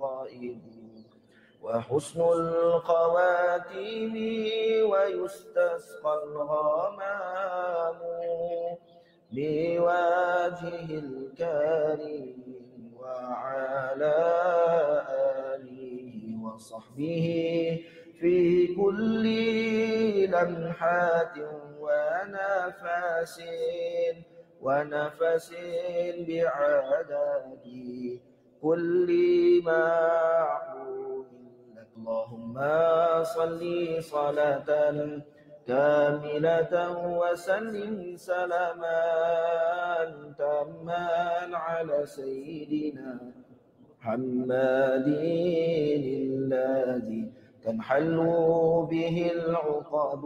الرغائب وحسن الخواتيم ويستسقى الغمام بوجه الكريم وعلى آله وصحبه في كل لمحات ونفس ونفس بعدد كل لك اللهم صل صلاة كاملة وسلم سلاما تاما على سيدنا محمد الذي تنحل به العقد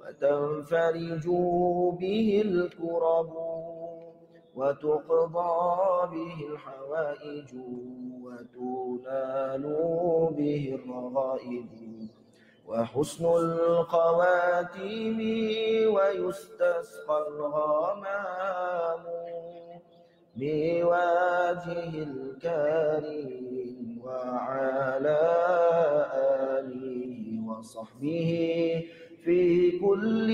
وتنفرج به الكرب. وتقضى به الحوائج وتنال به الرغائب وحسن الخواتيم ويستسقى الغمام بوجه الكريم وعلى آله وصحبه في كل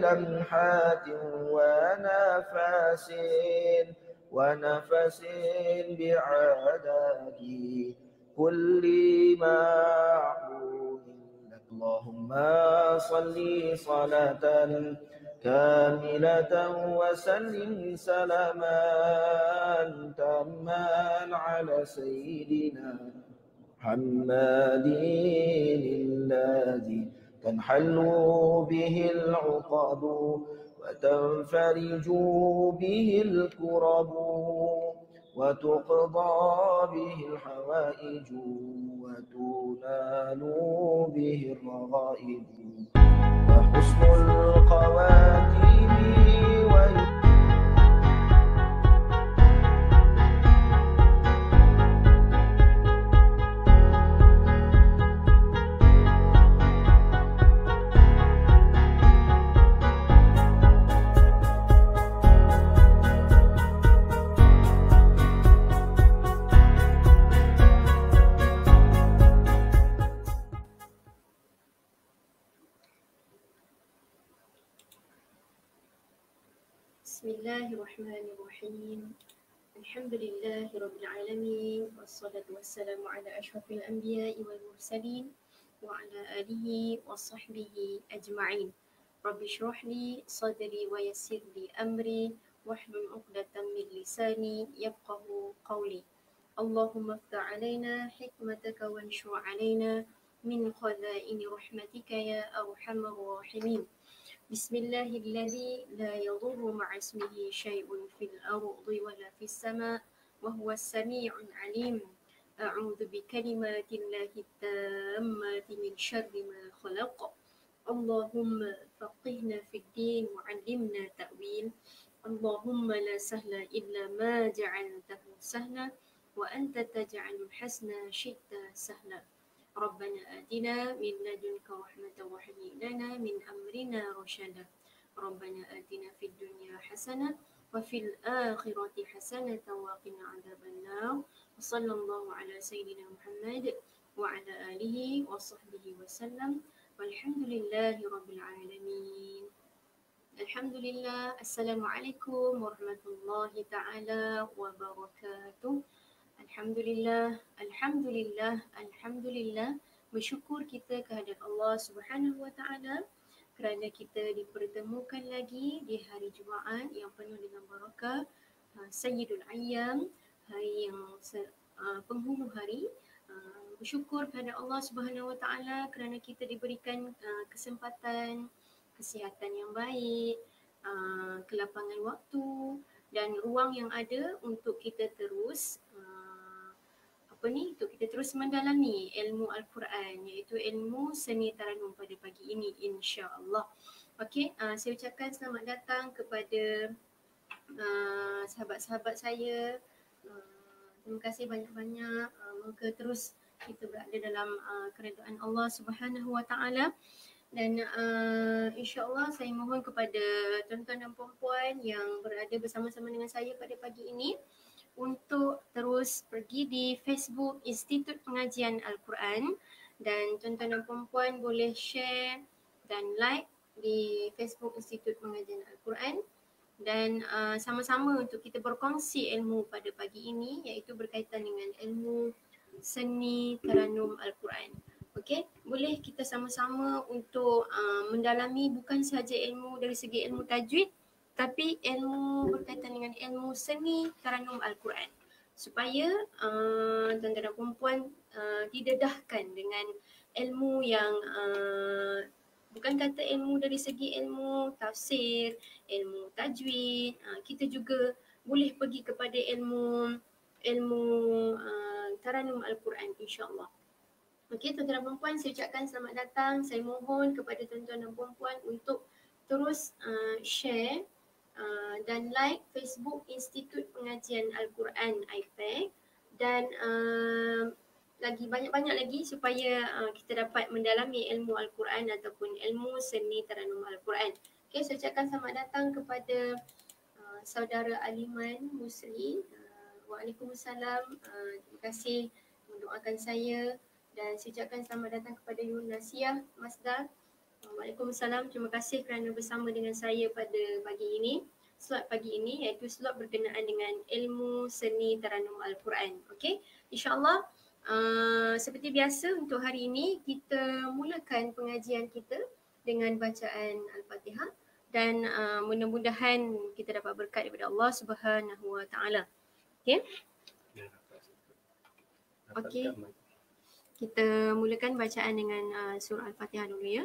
لمحات ونفس ونفس بعدد كل معلوم اللهم صل صلاة كاملة وسلم سلاما تاما على سيدنا محمد الذي تنحل به العقد وتنفرج به الكرب وتقضى به الحوائج وتنال به الرغائب. وحسن الخواتيم الحمد لله رب العالمين والصلاة والسلام على أشرف الأنبياء والمرسلين وعلى آله وصحبه أجمعين. رب اشرح لي صدري ويسر لي أمري واحلل عقدة من لساني يفقه قولي. اللهم افتح علينا حكمتك وانشر علينا من خزائن رحمتك يا أرحم الراحمين. بسم الله الذي لا يضر مع اسمه شيء في الأرض ولا في السماء وهو السميع العليم أعوذ بكلمات الله التامات من شر ما خلق اللهم فقهنا في الدين وعلمنا تأويل اللهم لا سهل إلا ما جعلته سهلا وأنت تجعل الحسن شئت سهلا ربنا آتنا من لدنك رحمة وهيئ لنا من أمرنا رشدا ربنا آتنا في الدنيا حسنة وفي الآخرة حسنة وقنا عذاب النار وصلى الله على سيدنا محمد وعلى آله وصحبه وسلم والحمد لله رب العالمين الحمد لله السلام عليكم ورحمة الله تعالى وبركاته Alhamdulillah, Alhamdulillah, Alhamdulillah. Bersyukur kita kehadap Allah Subhanahu Wa Taala. Kerana kita dipertemukan lagi di hari Jumaat yang penuh dengan barakah uh, Sayyidul Ayyam hari yang uh, penghulu hari. Uh, bersyukur kepada Allah Subhanahu Wa Taala kerana kita diberikan kesempatan kesihatan yang baik kelapangan waktu dan ruang yang ada untuk kita terus apa ni untuk kita terus mendalami ilmu al-Quran iaitu ilmu seni taranum pada pagi ini insya-Allah. Okey, uh, saya ucapkan selamat datang kepada uh, sahabat-sahabat saya. Uh, terima kasih banyak-banyak. Uh, moga terus kita berada dalam uh, keredaan Allah Subhanahu Wa Taala dan uh, insya-Allah saya mohon kepada tuan-tuan dan puan-puan yang berada bersama-sama dengan saya pada pagi ini untuk terus pergi di Facebook Institut Pengajian Al-Quran. Dan tuan-tuan dan puan boleh share dan like di Facebook Institut Pengajian Al-Quran. Dan uh, sama-sama untuk kita berkongsi ilmu pada pagi ini iaitu berkaitan dengan ilmu seni Taranum Al-Quran. Okey, boleh kita sama-sama untuk uh, mendalami bukan sahaja ilmu dari segi ilmu tajwid tapi ilmu berkaitan dengan ilmu seni Taranum Al-Quran supaya uh, tuan-tuan dan perempuan uh, didedahkan dengan ilmu yang uh, bukan kata ilmu dari segi ilmu tafsir, ilmu tajwid, uh, kita juga boleh pergi kepada ilmu ilmu uh, Taranum Al-Quran insya-Allah. Okey, tuan-tuan dan puan saya ucapkan selamat datang. Saya mohon kepada tuan-tuan dan puan untuk terus uh, share Uh, dan like Facebook Institut Pengajian Al-Quran IPAC dan uh, lagi banyak-banyak lagi supaya uh, kita dapat mendalami ilmu Al-Quran ataupun ilmu seni Taranum Al-Quran. Okay, saya ucapkan selamat datang kepada uh, saudara Aliman Musli. Uh, Waalaikumsalam. Uh, terima kasih mendoakan saya dan saya ucapkan selamat datang kepada Yunasiah Masdar. Waalaikumsalam. Terima kasih kerana bersama dengan saya pada pagi ini. Slot pagi ini iaitu slot berkenaan dengan ilmu seni Taranum Al-Quran. Okey. InsyaAllah uh, seperti biasa untuk hari ini kita mulakan pengajian kita dengan bacaan Al-Fatihah dan uh, mudah-mudahan kita dapat berkat daripada Allah Subhanahu Wa Taala. Okey. Okey. Kita mulakan bacaan dengan uh, surah Al-Fatihah dulu ya.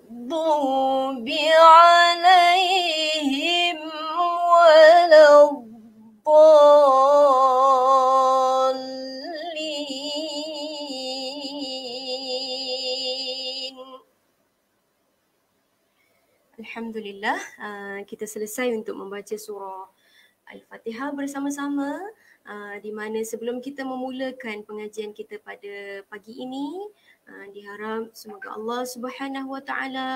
عليهم ولا الضالين Alhamdulillah uh, kita selesai untuk membaca surah Al-Fatihah bersama-sama uh, di mana sebelum kita memulakan pengajian kita pada pagi ini uh, diharap semoga Allah Subhanahu Wa Taala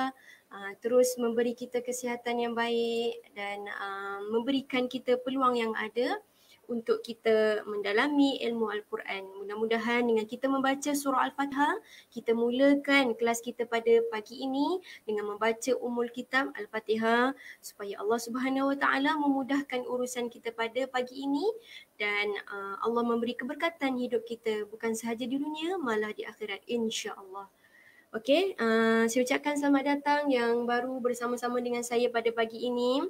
uh, terus memberi kita kesihatan yang baik dan uh, memberikan kita peluang yang ada untuk kita mendalami ilmu Al-Quran. Mudah-mudahan dengan kita membaca surah Al-Fatihah, kita mulakan kelas kita pada pagi ini dengan membaca umul kitab Al-Fatihah supaya Allah Subhanahu Wa Taala memudahkan urusan kita pada pagi ini dan uh, Allah memberi keberkatan hidup kita bukan sahaja di dunia malah di akhirat insya-Allah. Okey, uh, saya ucapkan selamat datang yang baru bersama-sama dengan saya pada pagi ini.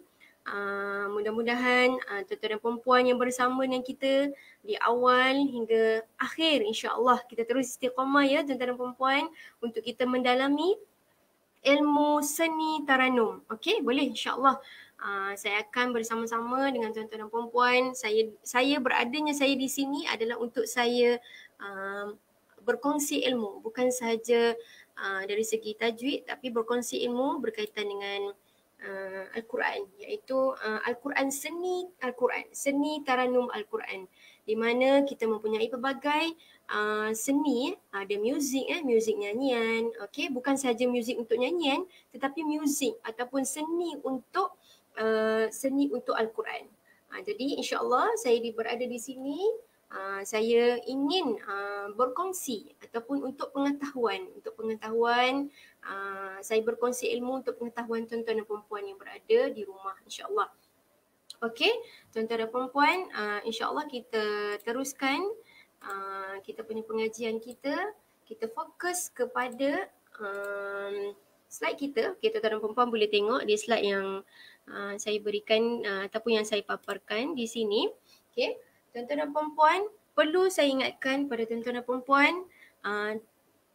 Uh, mudah-mudahan uh, tuan-tuan dan perempuan yang bersama dengan kita di awal hingga akhir insya-Allah kita terus istiqamah ya tuan-tuan dan perempuan untuk kita mendalami ilmu seni taranum. Okey, boleh insya-Allah. Uh, saya akan bersama-sama dengan tuan-tuan dan puan-puan. Saya saya beradanya saya di sini adalah untuk saya uh, berkongsi ilmu, bukan sahaja uh, dari segi tajwid tapi berkongsi ilmu berkaitan dengan uh, Al-Quran iaitu uh, Al-Quran seni Al-Quran, seni taranum Al-Quran di mana kita mempunyai pelbagai uh, seni, ada muzik eh, muzik nyanyian, okey, bukan sahaja muzik untuk nyanyian tetapi muzik ataupun seni untuk uh, seni untuk Al-Quran. Uh, jadi insya-Allah saya berada di sini uh, saya ingin uh, berkongsi ataupun untuk pengetahuan untuk pengetahuan uh, saya berkongsi ilmu untuk pengetahuan tuan-tuan dan puan yang berada di rumah insya-Allah. Okey, tuan-tuan dan puan uh, insya-Allah kita teruskan uh, kita punya pengajian kita kita fokus kepada um, slide kita. Okay, tuan-tuan dan puan boleh tengok di slide yang uh, saya berikan uh, ataupun yang saya paparkan di sini. Okay, tuan-tuan dan puan perlu saya ingatkan pada tuan-tuan dan puan uh,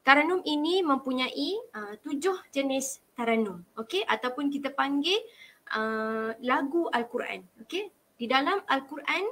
taranum ini mempunyai uh, tujuh jenis taranum. Okay, ataupun kita panggil uh, lagu Al-Quran. Okay, di dalam Al-Quran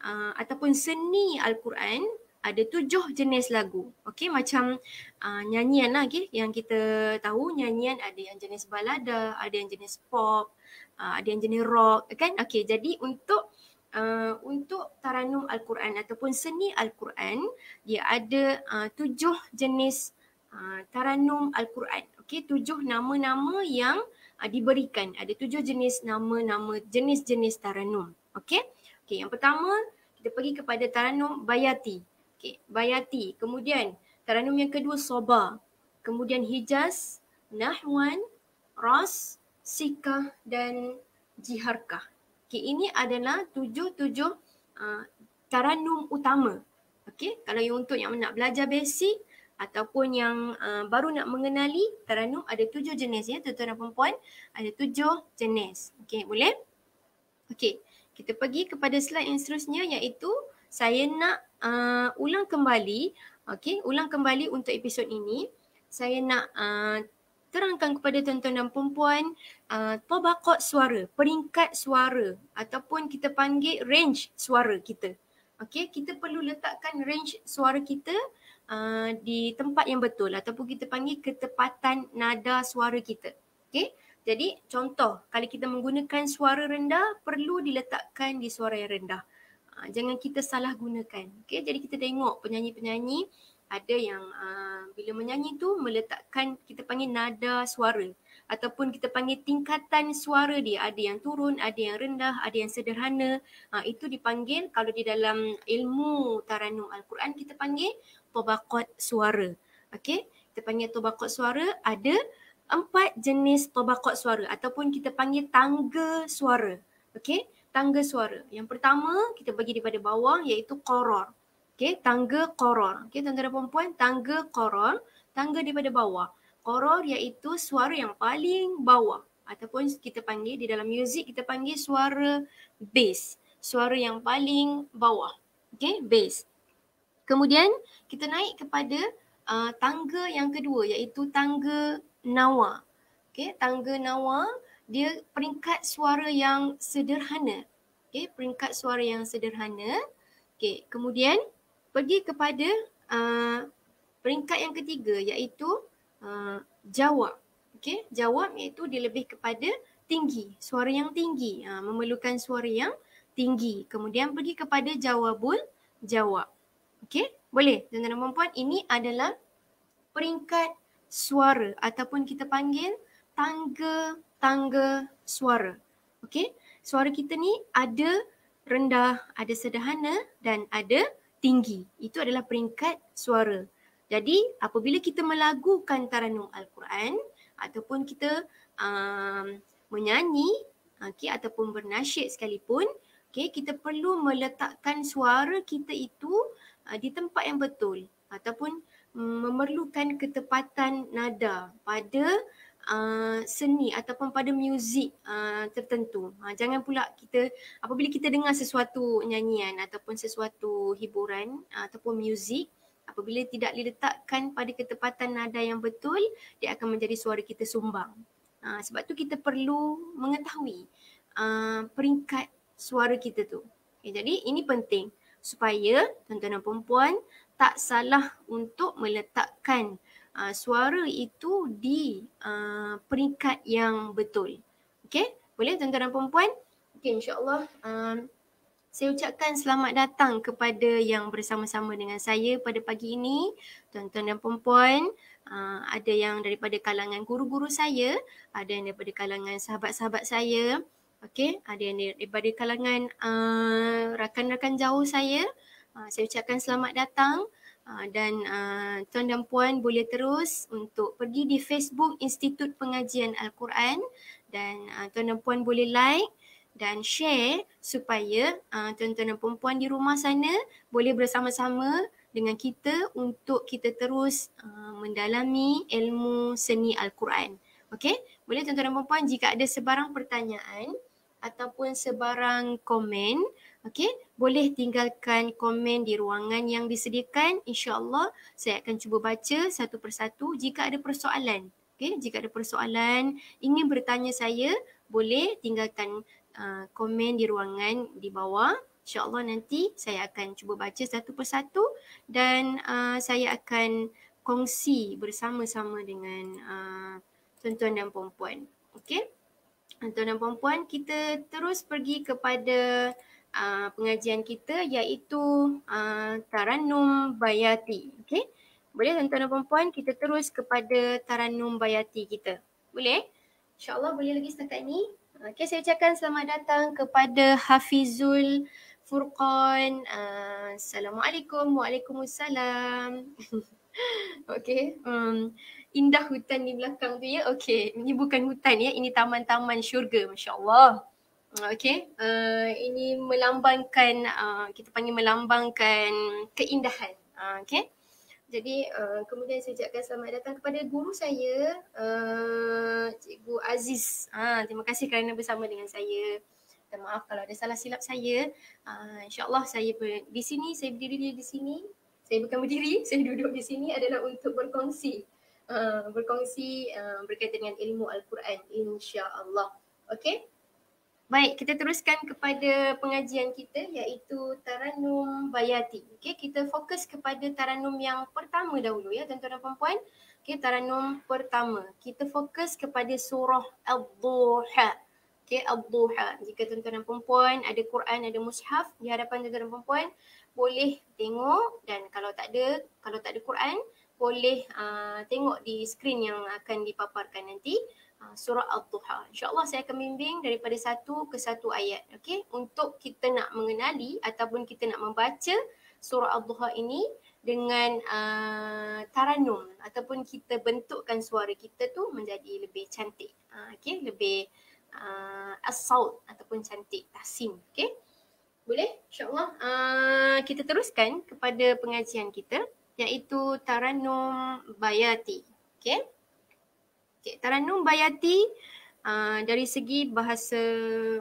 uh, ataupun seni Al-Quran ada tujuh jenis lagu. Okey macam uh, nyanyian lah okay? yang kita tahu nyanyian ada yang jenis balada, ada yang jenis pop, uh, ada yang jenis rock kan. Okey jadi untuk uh, untuk taranum Al-Quran ataupun seni Al-Quran dia ada uh, tujuh jenis uh, taranum Al-Quran. Okey tujuh nama-nama yang uh, diberikan. Ada tujuh jenis nama-nama jenis-jenis taranum. Okey. Okey yang pertama kita pergi kepada taranum bayati. Okay, Bayati. Kemudian Taranum yang kedua Soba. Kemudian Hijaz, Nahwan, Ras, Sikah dan Jiharkah. Okay, ini adalah tujuh-tujuh uh, Taranum utama. Okay, kalau yang untuk yang nak belajar basic ataupun yang uh, baru nak mengenali Taranum ada tujuh jenis ya tuan-tuan dan puan Ada tujuh jenis. Okay, boleh? Okay, kita pergi kepada slide yang seterusnya iaitu saya nak uh, ulang kembali, okay, ulang kembali untuk episod ini. Saya nak uh, terangkan kepada tuan-tuan dan perempuan uh, tabaqat suara, peringkat suara ataupun kita panggil range suara kita. Okay, kita perlu letakkan range suara kita uh, di tempat yang betul ataupun kita panggil ketepatan nada suara kita. Okay, jadi contoh kalau kita menggunakan suara rendah perlu diletakkan di suara yang rendah. Ah, jangan kita salah gunakan. Okay, jadi kita tengok penyanyi-penyanyi ada yang uh, bila menyanyi tu meletakkan kita panggil nada suara ataupun kita panggil tingkatan suara dia ada yang turun, ada yang rendah, ada yang sederhana. Uh, itu dipanggil kalau di dalam ilmu taranum Al-Quran kita panggil tabaqat suara. Okey, kita panggil tabaqat suara ada empat jenis tabaqat suara ataupun kita panggil tangga suara. Okey, tangga suara. Yang pertama kita bagi daripada bawah iaitu koror. Okey, tangga koror. Okey, tuan-tuan dan puan-puan, tangga koror, tangga daripada bawah. Koror iaitu suara yang paling bawah ataupun kita panggil di dalam muzik kita panggil suara bass. Suara yang paling bawah. Okey, bass. Kemudian kita naik kepada uh, tangga yang kedua iaitu tangga nawa. Okey, tangga nawa dia peringkat suara yang sederhana. Okey, peringkat suara yang sederhana. Okey, kemudian pergi kepada uh, peringkat yang ketiga iaitu uh, jawab. Okey, jawab iaitu dia lebih kepada tinggi, suara yang tinggi, uh, memerlukan suara yang tinggi. Kemudian pergi kepada jawabul jawab. Okey, boleh dan puan ini adalah peringkat suara ataupun kita panggil tangga tangga suara. Okey, suara kita ni ada rendah, ada sederhana dan ada tinggi. Itu adalah peringkat suara. Jadi apabila kita melagukan taranum Al-Quran ataupun kita um, menyanyi okay, ataupun bernasyid sekalipun, okay, kita perlu meletakkan suara kita itu uh, di tempat yang betul ataupun um, memerlukan ketepatan nada pada uh, seni ataupun pada muzik uh, tertentu. Uh, jangan pula kita apabila kita dengar sesuatu nyanyian ataupun sesuatu hiburan uh, ataupun muzik Apabila tidak diletakkan pada ketepatan nada yang betul, dia akan menjadi suara kita sumbang. Uh, sebab tu kita perlu mengetahui uh, peringkat suara kita tu. Okay, jadi ini penting supaya tuan-tuan dan puan tak salah untuk meletakkan uh, suara itu di uh, peringkat yang betul. Okay, boleh tuan-tuan dan puan Okay, insyaAllah um, saya ucapkan selamat datang kepada yang bersama-sama dengan saya pada pagi ini. Tuan-tuan dan puan-puan, uh, ada yang daripada kalangan guru-guru saya, ada yang daripada kalangan sahabat-sahabat saya. Okey, ada yang daripada kalangan uh, rakan-rakan jauh saya. Uh, saya ucapkan selamat datang. Dan uh, tuan dan puan boleh terus untuk pergi di Facebook Institut Pengajian Al-Quran dan uh, tuan dan puan boleh like dan share supaya uh, tuan-tuan dan perempuan di rumah sana boleh bersama-sama dengan kita untuk kita terus uh, mendalami ilmu seni Al-Quran. Okey, boleh tuan-tuan dan perempuan jika ada sebarang pertanyaan ataupun sebarang komen, okey, boleh tinggalkan komen di ruangan yang disediakan. InsyaAllah saya akan cuba baca satu persatu jika ada persoalan. Okey, jika ada persoalan ingin bertanya saya, boleh tinggalkan uh, komen di ruangan di bawah. InsyaAllah nanti saya akan cuba baca satu persatu dan uh, saya akan kongsi bersama-sama dengan uh, tuan-tuan dan perempuan. Okey? Tuan-tuan dan perempuan, kita terus pergi kepada uh, pengajian kita iaitu uh, Taranum Bayati. Okey? Boleh tuan-tuan dan perempuan, kita terus kepada Taranum Bayati kita. Boleh? InsyaAllah boleh lagi setakat ini. Okey, saya ucapkan selamat datang kepada Hafizul Furqan. Uh, Assalamualaikum. Waalaikumsalam. Okey. Um, indah hutan di belakang tu ya. Okey, ini bukan hutan ya. Ini taman-taman syurga. Masya Allah. Okey. Uh, ini melambangkan, uh, kita panggil melambangkan keindahan. Uh, Okey. Jadi uh, kemudian saya ucapkan selamat datang kepada guru saya, uh, Cikgu Aziz. Uh, terima kasih kerana bersama dengan saya. Dan maaf kalau ada salah silap saya. Uh, InsyaAllah saya ber- di sini, saya berdiri di sini. Saya bukan berdiri, saya duduk di sini adalah untuk berkongsi. Uh, berkongsi uh, berkaitan dengan ilmu Al-Quran insyaAllah. Okay. Baik, kita teruskan kepada pengajian kita iaitu Taranum Bayati. Okey, kita fokus kepada Taranum yang pertama dahulu ya tuan-tuan dan puan-puan. Okey, Taranum pertama. Kita fokus kepada surah Al-Duha. Okey, Al-Duha. Jika tuan-tuan dan puan-puan ada Quran, ada mushaf di hadapan tuan-tuan dan puan-puan, boleh tengok dan kalau tak ada, kalau tak ada Quran, boleh uh, tengok di skrin yang akan dipaparkan nanti. Ah, surah Al-Duha. InsyaAllah saya akan bimbing daripada satu ke satu ayat. Okay? Untuk kita nak mengenali ataupun kita nak membaca surah Al-Duha ini dengan uh, taranum ataupun kita bentukkan suara kita tu menjadi lebih cantik. Uh, okay? Lebih uh, as-saut ataupun cantik, tahsim. Okay? Boleh? InsyaAllah uh, kita teruskan kepada pengajian kita iaitu Taranum Bayati. Okay? Okay, Taranum Bayati uh, dari segi bahasa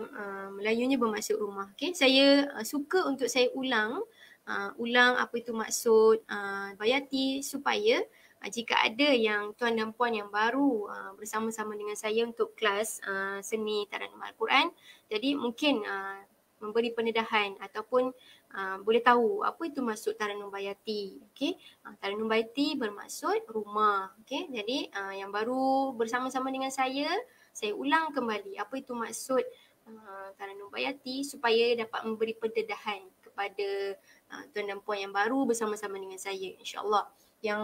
uh, Melayunya bermaksud rumah. Okay, saya uh, suka untuk saya ulang uh, ulang apa itu maksud uh, Bayati supaya uh, jika ada yang tuan dan puan yang baru uh, bersama-sama dengan saya untuk kelas uh, seni Taranum Al-Quran, jadi mungkin uh, memberi pendedahan ataupun uh, boleh tahu apa itu maksud Taranum Bayati. Okey, uh, Taranum Bayati bermaksud rumah. Okey, jadi uh, yang baru bersama-sama dengan saya, saya ulang kembali apa itu maksud uh, Taranum Bayati supaya dapat memberi pendedahan kepada uh, tuan dan puan yang baru bersama-sama dengan saya insya-Allah. Yang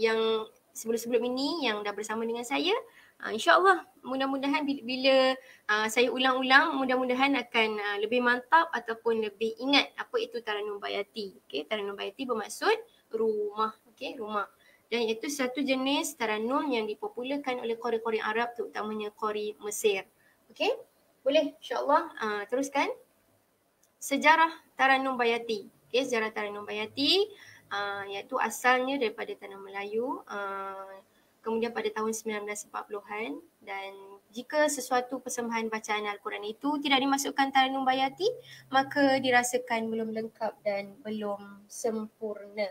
yang sebelum-sebelum ini yang dah bersama dengan saya Uh, InsyaAllah mudah-mudahan bila, bila uh, saya ulang-ulang mudah-mudahan akan uh, lebih mantap ataupun lebih ingat apa itu Taranum Bayati. Okay, Taranum Bayati bermaksud rumah. Okay, rumah. Dan itu satu jenis Taranum yang dipopularkan oleh kori-kori Arab terutamanya kori Mesir. Okay, boleh insyaAllah uh, teruskan. Sejarah Taranum Bayati. Okay, sejarah Taranum Bayati uh, iaitu asalnya daripada Tanah Melayu. Uh, kemudian pada tahun 1940-an dan jika sesuatu persembahan bacaan Al-Quran itu tidak dimasukkan Taranum Bayati maka dirasakan belum lengkap dan belum sempurna.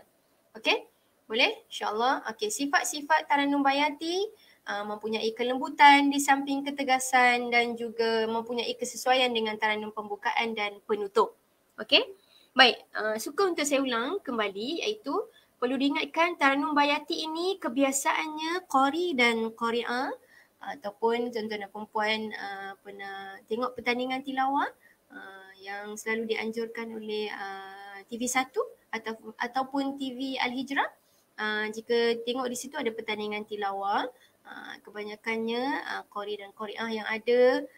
Okey? Boleh? InsyaAllah. Okey, sifat-sifat Taranum Bayati uh, mempunyai kelembutan di samping ketegasan dan juga mempunyai kesesuaian dengan Taranum Pembukaan dan Penutup. Okey? Baik, uh, suka untuk saya ulang kembali iaitu perlu diingatkan Taranum Bayati ini kebiasaannya Qori dan Qori'ah ataupun tuan-tuan dan perempuan uh, pernah tengok pertandingan tilawah uh, yang selalu dianjurkan oleh uh, TV1 atau ataupun TV Al-Hijrah. Uh, jika tengok di situ ada pertandingan tilawah uh, kebanyakannya uh, qori dan qoriah yang ada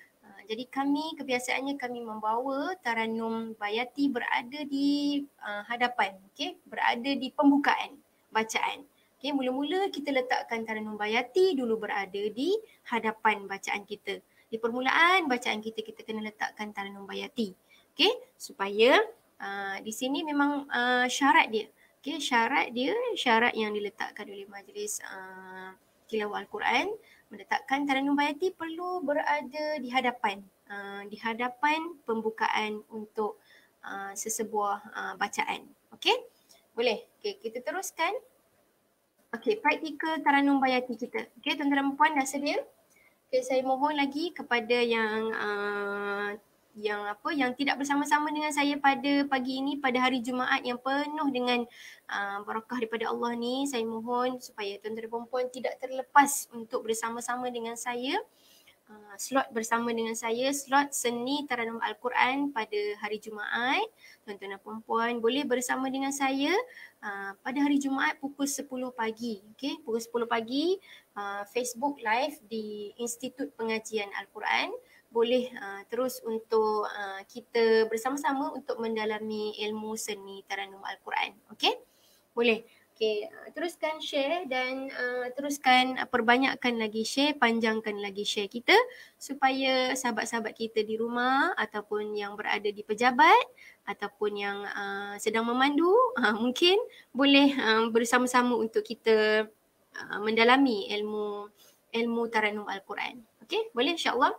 jadi kami kebiasaannya kami membawa taranum bayati berada di uh, hadapan okey? Berada di pembukaan bacaan. Okey mula-mula kita letakkan taranum bayati dulu berada di hadapan bacaan kita. Di permulaan bacaan kita kita kena letakkan taranum bayati okey? Supaya uh, di sini memang uh, syarat dia Okay, syarat dia, syarat yang diletakkan oleh majlis uh, tilawah Al-Quran meletakkan Taranum Bayati perlu berada di hadapan, uh, di hadapan pembukaan untuk uh, sesebuah uh, bacaan. Okay, boleh? Okay, kita teruskan. Okay, praktikal Taranum Bayati kita. Okay, tuan-tuan dan puan dah sedia? Okay, saya mohon lagi kepada yang uh, yang apa yang tidak bersama-sama dengan saya pada pagi ini pada hari Jumaat yang penuh dengan uh, barakah daripada Allah ni saya mohon supaya tuan-tuan puan tidak terlepas untuk bersama-sama dengan saya. Uh, slot bersama dengan saya slot seni Taranum Al-Quran pada hari Jumaat. Tuan-tuan puan boleh bersama dengan saya uh, pada hari Jumaat pukul 10 pagi okey? Pukul 10 pagi uh, Facebook live di Institut Pengajian Al-Quran boleh uh, terus untuk uh, kita bersama-sama untuk mendalami ilmu seni Taranum Al-Quran. Okey? Boleh. Okey, uh, teruskan share dan uh, teruskan uh, perbanyakkan lagi share, panjangkan lagi share kita supaya sahabat-sahabat kita di rumah ataupun yang berada di pejabat ataupun yang uh, sedang memandu uh, mungkin boleh uh, bersama-sama untuk kita uh, mendalami ilmu ilmu Taranum Al-Quran. Okey, boleh insya-Allah.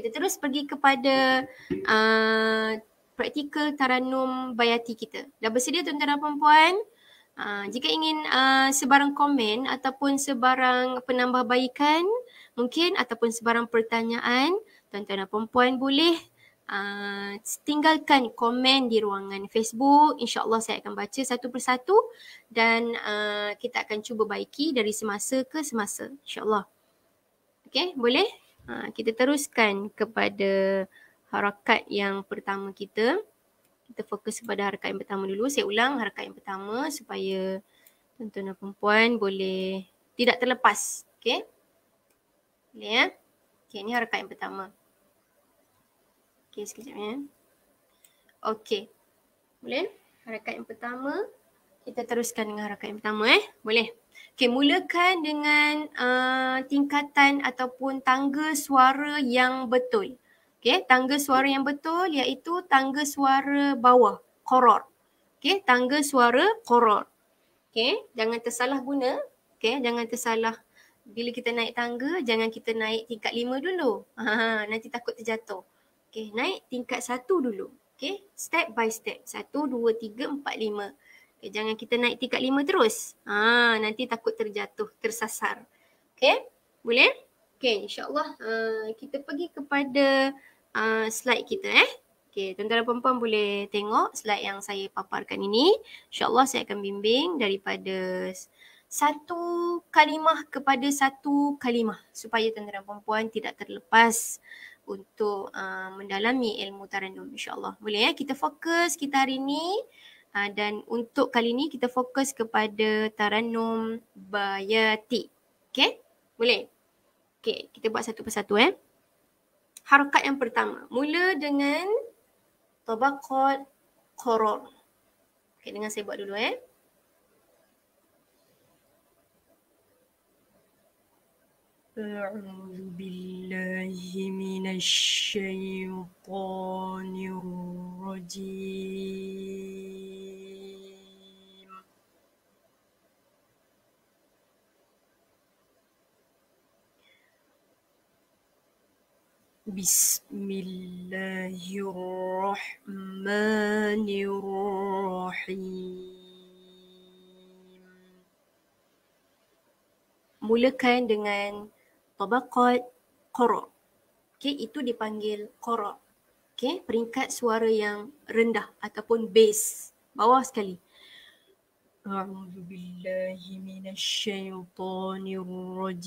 Kita terus pergi kepada uh, praktikal taranum bayati kita. Dah bersedia tuan-tuan dan puan-puan? Uh, jika ingin uh, sebarang komen ataupun sebarang penambahbaikan mungkin ataupun sebarang pertanyaan, tuan-tuan dan puan-puan boleh uh, tinggalkan komen di ruangan Facebook. InsyaAllah saya akan baca satu persatu dan uh, kita akan cuba baiki dari semasa ke semasa. InsyaAllah. Okay, boleh? Ha, kita teruskan kepada harakat yang pertama kita. Kita fokus kepada harakat yang pertama dulu. Saya ulang harakat yang pertama supaya tuan-tuan dan perempuan boleh tidak terlepas. Okay. Boleh ya? Okay, ini harakat yang pertama. Okay, sekejap ya. Okay. Boleh? Harakat yang pertama. Kita teruskan dengan harakat yang pertama eh. Boleh? Okay, mulakan dengan uh, tingkatan ataupun tangga suara yang betul. Okay, tangga suara yang betul iaitu tangga suara bawah, koror. Okay, tangga suara koror. Okay, jangan tersalah guna. Okay, jangan tersalah. Bila kita naik tangga, jangan kita naik tingkat lima dulu. Ha, nanti takut terjatuh. Okay, naik tingkat satu dulu. Okay, step by step. Satu, dua, tiga, empat, lima. Okay, jangan kita naik tingkat lima terus. Ha, nanti takut terjatuh, tersasar. Okay, boleh? Okay, insyaAllah uh, kita pergi kepada uh, slide kita eh. Okay, tuan-tuan dan perempuan boleh tengok slide yang saya paparkan ini. InsyaAllah saya akan bimbing daripada satu kalimah kepada satu kalimah supaya tuan-tuan dan perempuan tidak terlepas untuk uh, mendalami ilmu taranum insyaAllah. Boleh ya? Kita fokus kita hari ini Uh, dan untuk kali ni kita fokus kepada Taranum Bayati. Okay? Boleh? Okay, kita buat satu persatu eh. Harakat yang pertama. Mula dengan Tabaqat Qoror. Okay, dengan saya buat dulu eh. أعوذ بالله من الشيطان الرجيم. بسم الله الرحمن الرحيم. Mulakan dengan tabaqat qara. Okey, itu dipanggil qara. Okey, peringkat suara yang rendah ataupun bass, bawah sekali. أعوذ بالله من الشيطان الرجيم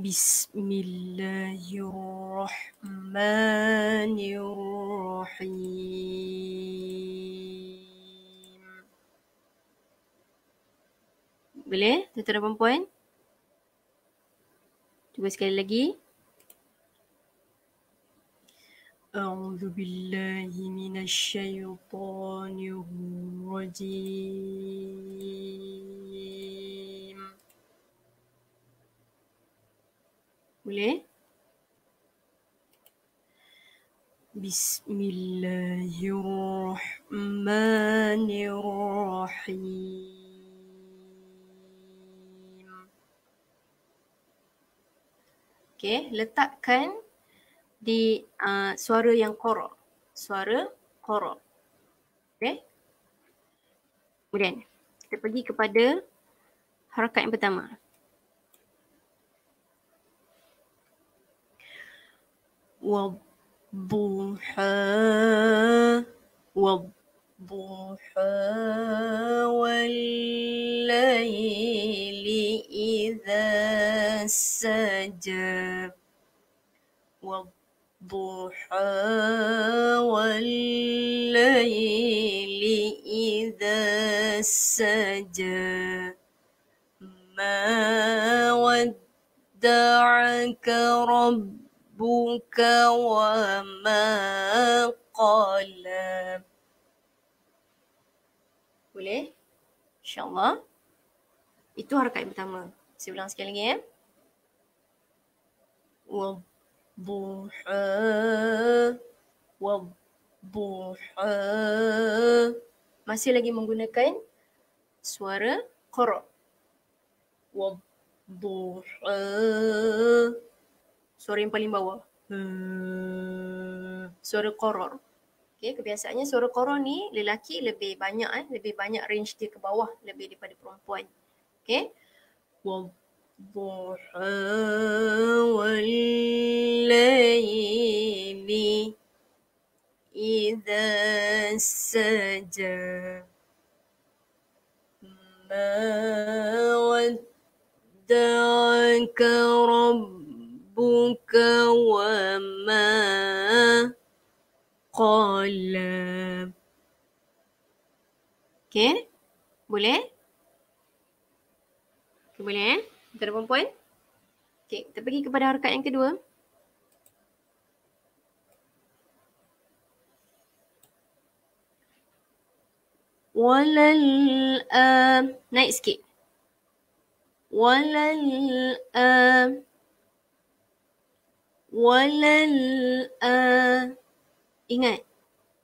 بسم الله الرحمن الرحيم Boleh tuan-tuan dan puan? Cuba sekali lagi. أعوذ بالله من الشيطان الرجيم Boleh? Bismillahirrahmanirrahim. Okay, letakkan di uh, suara yang qara. Suara qara. Okay. Kemudian, kita pergi kepada harakat yang pertama. والضحى والضحى والليل إذا سجى والضحى والليل إذا سجى ما ودعك ربك وما قلى Boleh? InsyaAllah. Itu harakat yang pertama. Saya ulang sekali lagi ya. والضحى والضحى Masih lagi menggunakan suara qara. والضحى Suara yang paling bawah. Hmm. Suara koror. Okay, kebiasaannya suara koror ni lelaki lebih banyak eh, lebih banyak range dia ke bawah lebih daripada perempuan. Okay. والضحى والليل إذا سجى ما ودعك ربك وما قلى Okay, boleh? Okay, boleh eh? Tuan perempuan? Okay, kita pergi kepada harakat yang kedua. Walal uh, naik sikit. Walal uh, walal uh, ingat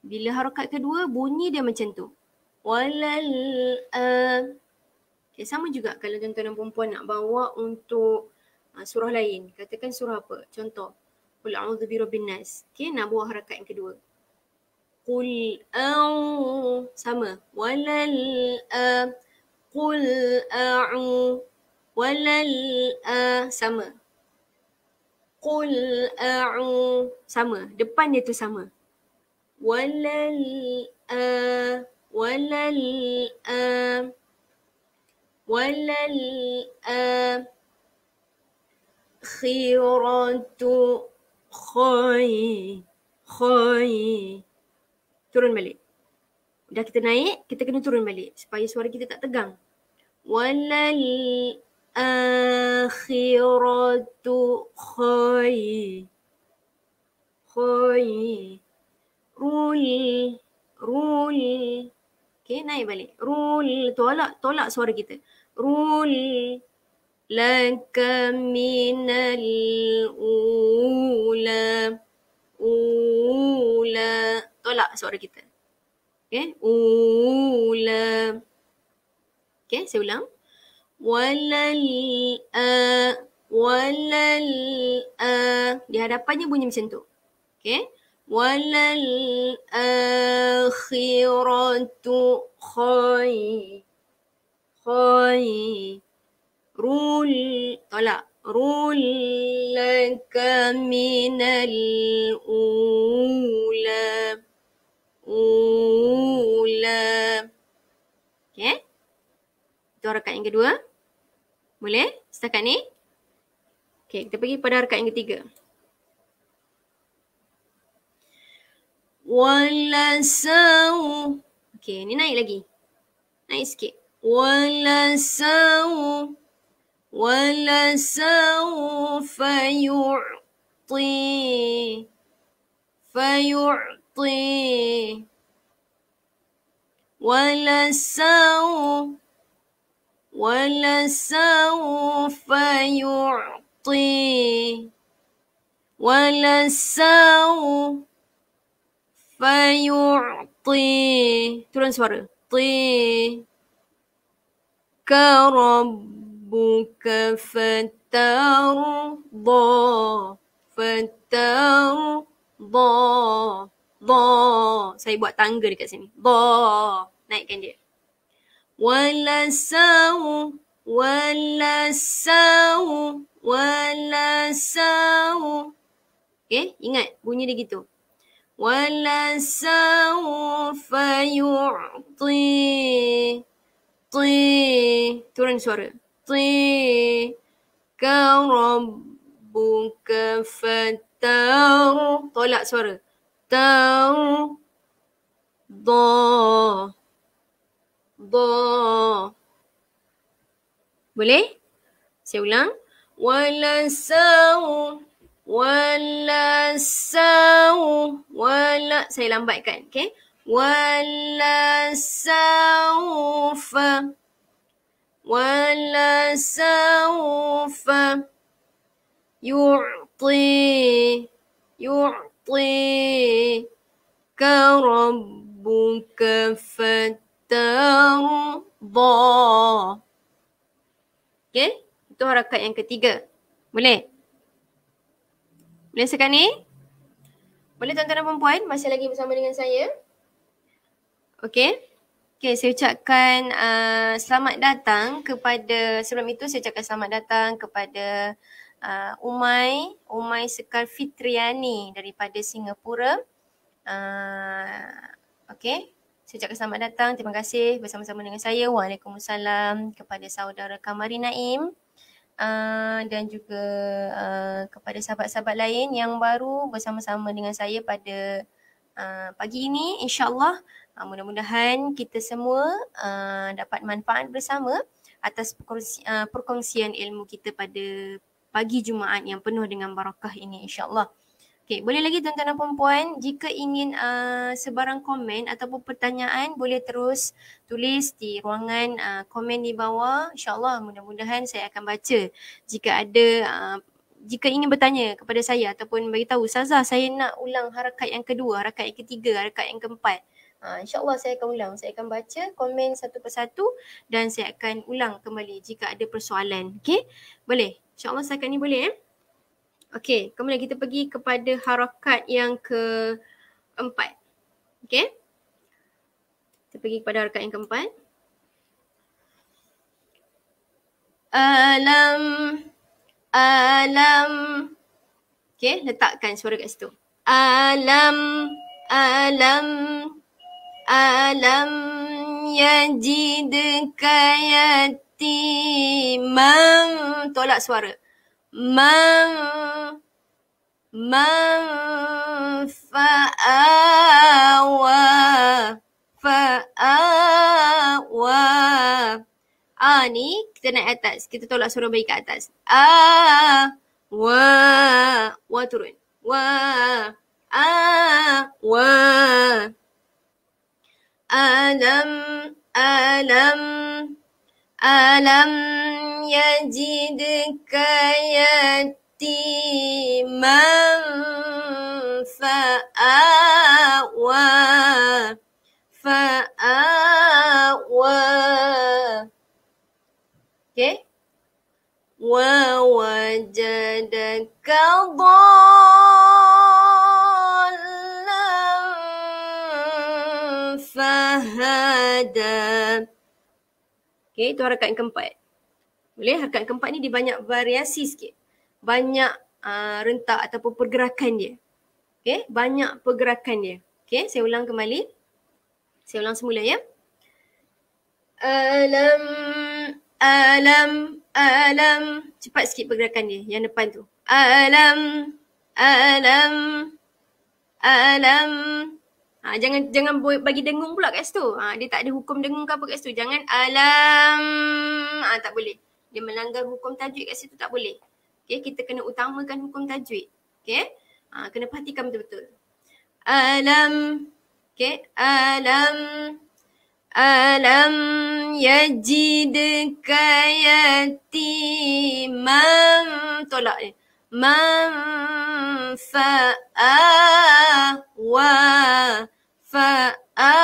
bila harakat kedua bunyi dia macam tu. Walal uh, okay, sama juga kalau tuan-tuan dan perempuan nak bawa untuk uh, surah lain. Katakan surah apa? Contoh. Qul a'udzu birabbin nas. Okay, nak bawa harakat yang kedua. Qul a'u sama. Walal a Qul a'u walal a sama. Qul a'u sama. Depan dia tu sama. Walal a walal a walal a khiratu khay khay turun balik. Dah kita naik, kita kena turun balik supaya suara kita tak tegang. Walal akhiratu khay. Khay. Rul. Rul. Okay, naik balik. Rul. Tolak, tolak suara kita. Rul. Laka minal ula. Ula. Tolak suara kita. Okay. Ula. Okay, saya ulang. Walal a walal a di hadapannya bunyi macam tu. Okay. walal'akhiratu khair khairul tolak. Rul laka minal ula ula. Okay itu harakat yang kedua boleh? Setakat ni? Okay, kita pergi pada rakaat yang ketiga. Walasau Okay, ni naik lagi. Naik sikit. Walasau Walasau Fayu'ti Fayu'ti Walasau Walasau ولسوف ولسوف يعطي ولسوف يعطي turun suara طي كرب ربك فترضى فترضى ضا saya buat tangga dekat sini ضا naikkan dia walasau walasau walasau Okay, ingat bunyi dia gitu. Walasau fayu'ti ti turun suara. ti ka rabbuka fatau tolak suara. tau da boleh? Saya ulang. Walasau. Walasau. Wala. Saya lambatkan. Okay. Walasau. Fa. Walasau. Fa. Yu'ti. Yu'ti. Karabuka fat terba. Okay. Itu harakat yang ketiga. Boleh? Boleh sekarang ni? Boleh tuan-tuan dan perempuan? Masih lagi bersama dengan saya. Okay. Okay, saya ucapkan uh, selamat datang kepada, sebelum itu saya ucapkan selamat datang kepada uh, Umay, Umay Sekar Fitriani daripada Singapura. Uh, okay, saya ucapkan selamat datang, terima kasih bersama-sama dengan saya. Waalaikumsalam kepada saudara Kamari Naim uh, dan juga uh, kepada sahabat-sahabat lain yang baru bersama-sama dengan saya pada uh, pagi ini. InsyaAllah Uh, mudah-mudahan kita semua uh, dapat manfaat bersama atas uh, perkongsian ilmu kita pada pagi Jumaat yang penuh dengan barakah ini insyaAllah. Okay, boleh lagi tuan-tuan dan perempuan jika ingin uh, sebarang komen ataupun pertanyaan boleh terus tulis di ruangan uh, komen di bawah. InsyaAllah mudah-mudahan saya akan baca jika ada uh, jika ingin bertanya kepada saya ataupun beritahu Sazah saya nak ulang harakat yang kedua, harakat yang ketiga, harakat yang keempat. Ha, InsyaAllah saya akan ulang. Saya akan baca komen satu persatu dan saya akan ulang kembali jika ada persoalan. Okay? Boleh? InsyaAllah setakat ni boleh eh? Okey, kemudian kita pergi kepada harakat yang keempat. Okey. Kita pergi kepada harakat yang keempat. Alam alam Okey, letakkan suara kat situ. Alam alam alam yajidka yatimam tolak suara man man fa'awa fa'awa ah ni kita naik atas kita tolak suara baik ke atas ah wa wa turun wa ah wa ألم ألم ألم يجدك يتيما فآوى فآوى okay ووجدك ضالا fahada. Okay, itu harakat yang keempat. Boleh? Harakat yang keempat ni dia banyak variasi sikit. Banyak uh, rentak ataupun pergerakan dia. Okay, banyak pergerakan dia. Okay, saya ulang kembali. Saya ulang semula ya. Alam, alam, alam. Cepat sikit pergerakan dia yang depan tu. Alam, alam, alam. Ha, jangan jangan bagi dengung pula kat situ. Ha, dia tak ada hukum dengung ke apa kat situ. Jangan alam. Ha, tak boleh. Dia melanggar hukum tajwid kat situ tak boleh. Okay, kita kena utamakan hukum tajwid. Okay, ha, kena perhatikan betul-betul. Alam. Okay, alam. Alam yajidka yatiman. Tolak ni. Man fa'a wa fa'a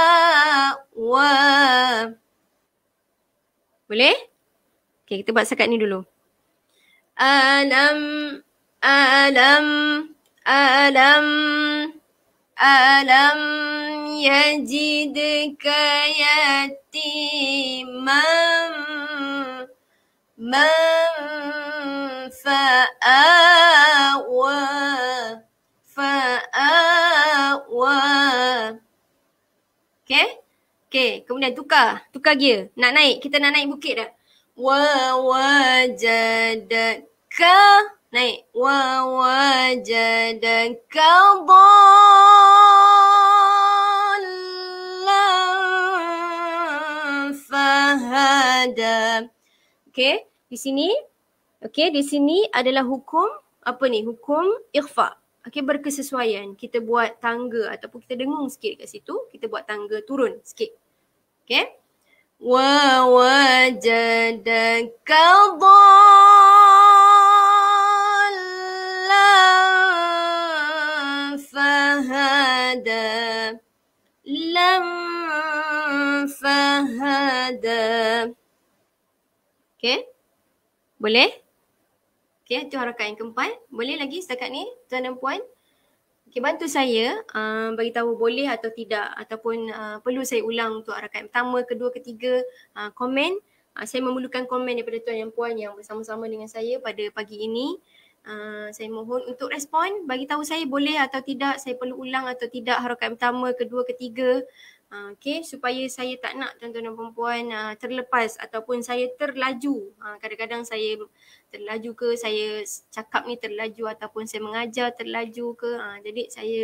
wa. Boleh? Okay, kita buat sekat ni dulu. Alam, alam, alam, alam yajidka yatiman man fa'awa fa'awa Okay? Okay, kemudian tukar. Tukar gear. Nak naik. Kita nak naik bukit dah. Wa wajadaka. Naik. Wa wajadaka dhallan fahada. Okay, di sini. Okay, di sini adalah hukum apa ni? Hukum ikhfa. Okay, berkesesuaian. Kita buat tangga ataupun kita dengung sikit kat situ. Kita buat tangga turun sikit. Okay. Wajadaka dhallan fahada. Lam fahada. Okay. Boleh? Okay, itu harakat yang keempat. Boleh lagi setakat ni, tuan dan puan? Okay, bantu saya uh, bagi tahu boleh atau tidak ataupun uh, perlu saya ulang untuk harakat pertama, kedua, ketiga, uh, komen. Uh, saya memerlukan komen daripada tuan dan puan yang bersama-sama dengan saya pada pagi ini. Uh, saya mohon untuk respon, bagi tahu saya boleh atau tidak, saya perlu ulang atau tidak harakat pertama, kedua, ketiga. Uh, okay, supaya saya tak nak tuan-tuan dan perempuan uh, terlepas ataupun saya terlaju. Uh, kadang-kadang saya terlaju ke, saya cakap ni terlaju ataupun saya mengajar terlaju ke. Uh, jadi saya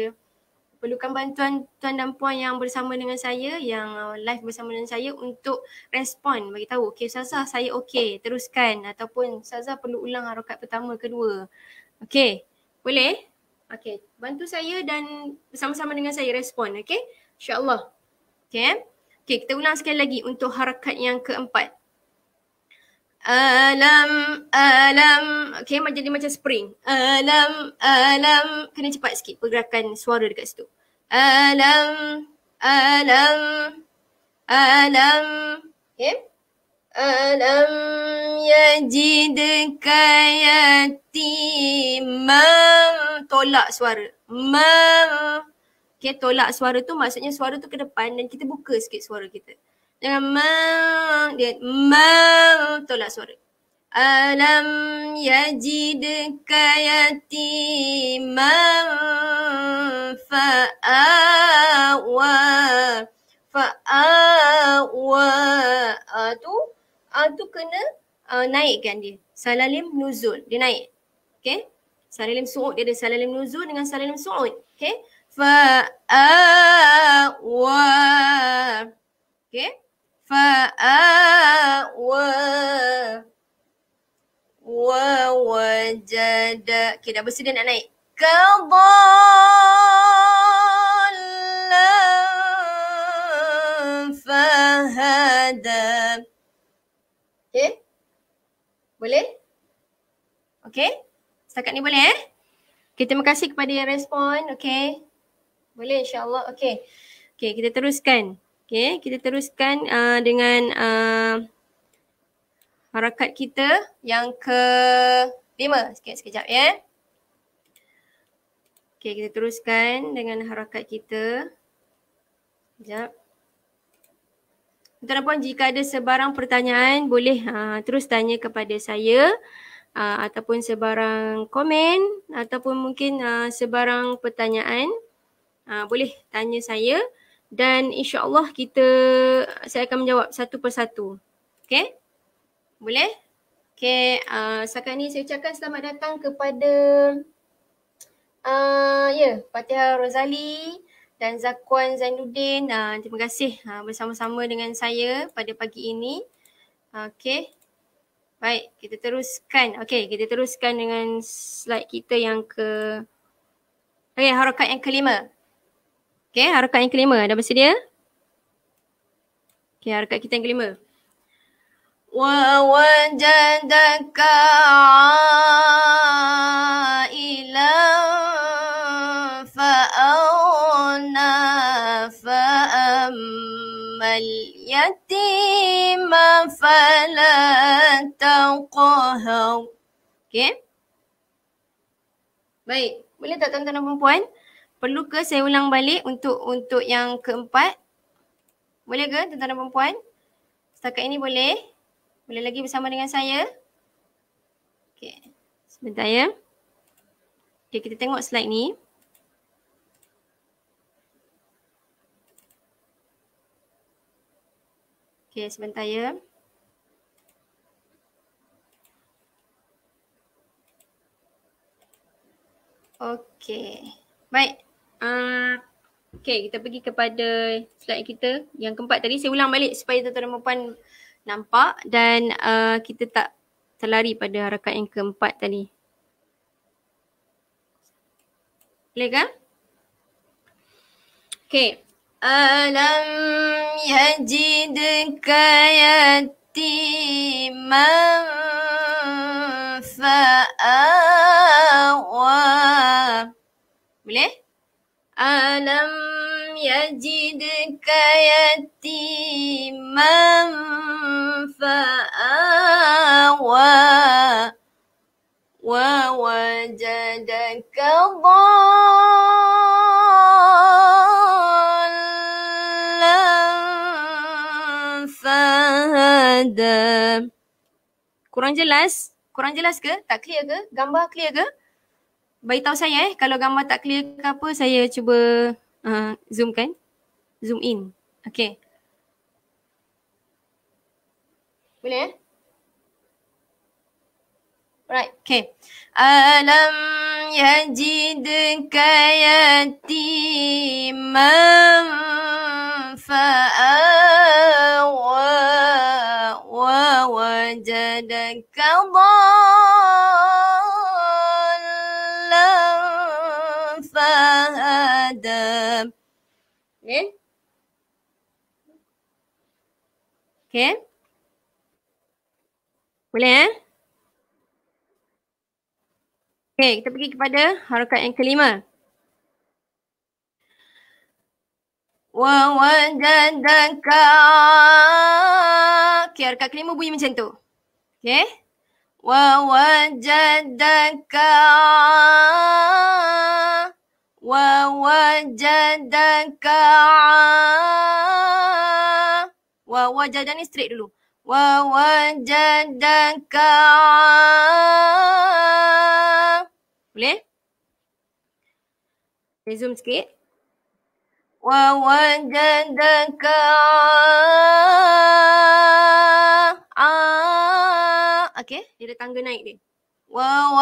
perlukan bantuan tuan dan puan yang bersama dengan saya, yang uh, live bersama dengan saya untuk respon bagi tahu. Okay, Saza saya okay, teruskan ataupun Saza perlu ulang harakat pertama, kedua. Okay, boleh? Okay, bantu saya dan bersama-sama dengan saya respon. Okay, insyaAllah. Okay. Okay, kita ulang sekali lagi untuk harakat yang keempat. Alam, alam. Okay, jadi macam spring. Alam, alam. Kena cepat sikit pergerakan suara dekat situ. Alam, alam, alam. Okay. Alam yajidka yatimam. Tolak suara. Mam. Okay, tolak suara tu maksudnya suara tu ke depan dan kita buka sikit suara kita. Jangan ma, dia ma, tolak suara. Alam yajidka yatimam fa'awa fa'awa uh, tu uh, tu kena uh, naikkan dia. Salalim nuzul, dia naik. Okay. Salalim su'ud, dia ada salalim nuzul dengan salalim su'ud. Okay fa'awa. Okay. Fa'awa. Wa wajada. Okay dah bersedia nak naik. Kadallan fahada. Okay. Boleh? Okay. Setakat ni boleh eh? Okay, terima kasih kepada yang respon. Okay. Boleh insyaAllah. Okay. Okay kita teruskan. Okay kita teruskan uh, dengan uh, harakat kita yang ke lima. Sikit sekejap ya. Okay kita teruskan dengan harakat kita. Sekejap. Tuan puan jika ada sebarang pertanyaan boleh uh, terus tanya kepada saya uh, ataupun sebarang komen ataupun mungkin uh, sebarang pertanyaan uh, boleh tanya saya dan insyaAllah kita saya akan menjawab satu persatu. Okay? Boleh? Okay, uh, setakat ni saya ucapkan selamat datang kepada uh, ya, yeah, Fatihah Rozali dan Zakwan Zainuddin. Uh, terima kasih uh, bersama-sama dengan saya pada pagi ini. Okay. Baik, kita teruskan. Okay, kita teruskan dengan slide kita yang ke... Okay, harakat yang kelima. Okay, harakat yang kelima. Dah bersedia? Okay, harakat kita yang kelima. Wawajadaka ailan fa'awna fa'ammal yatim falatakohar. Okay. Baik. Boleh tak tuan-tuan dan perempuan? Perlu ke saya ulang balik untuk untuk yang keempat? Boleh ke tuan-tuan dan perempuan? Setakat ini boleh? Boleh lagi bersama dengan saya? Okay. Sebentar ya. Okay, kita tengok slide ni. Okey, sebentar ya. Okey. Baik. Ah, okay kita pergi kepada slide kita yang keempat tadi saya ulang balik supaya tuan-tuan dan puan nampak dan uh, kita tak terlari pada harakat yang keempat tadi. Boleh kan? Okay. Alam yajidka yatiman fa'awa Boleh? ألم يجدك يتيما فآوى ووجدك ضالا فهدى Kurang jelas? Kurang jelas ke? Tak clear ke? Gambar clear ke? Bagi tahu saya eh kalau gambar tak clear ke apa saya cuba uh, zoom kan? Zoom in. Okay. Boleh eh? Right, okay. Alam yajidka yatiman fa'awa wa wajadaka dhalan fahada. Okay. Okay. Boleh eh? Okay, kita pergi kepada harakat yang kelima. Wa wajadaka. Okay, harakat kelima bunyi macam tu. Okay. Wa wajadaka. Wa wajadaka ni straight dulu. Wa wajadaka. Boleh? Zoom sikit. Ah okey dia ada tangga naik dia wa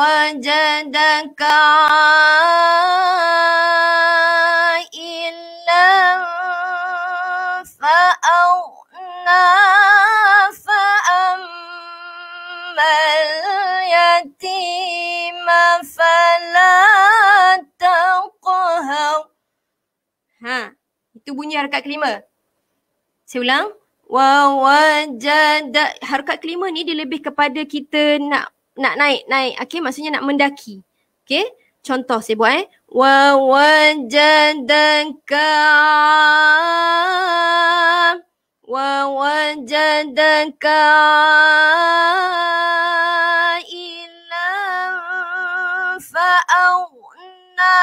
fa'awna fa'ammal yatima fala taqhar Ha, itu bunyi harakat kelima. Saya ulang. Wa wajada harakat kelima ni dia lebih kepada kita nak nak naik naik. Okey, maksudnya nak mendaki. Okey? Contoh saya buat eh. ووجدك ووجدك عائلا فأغنى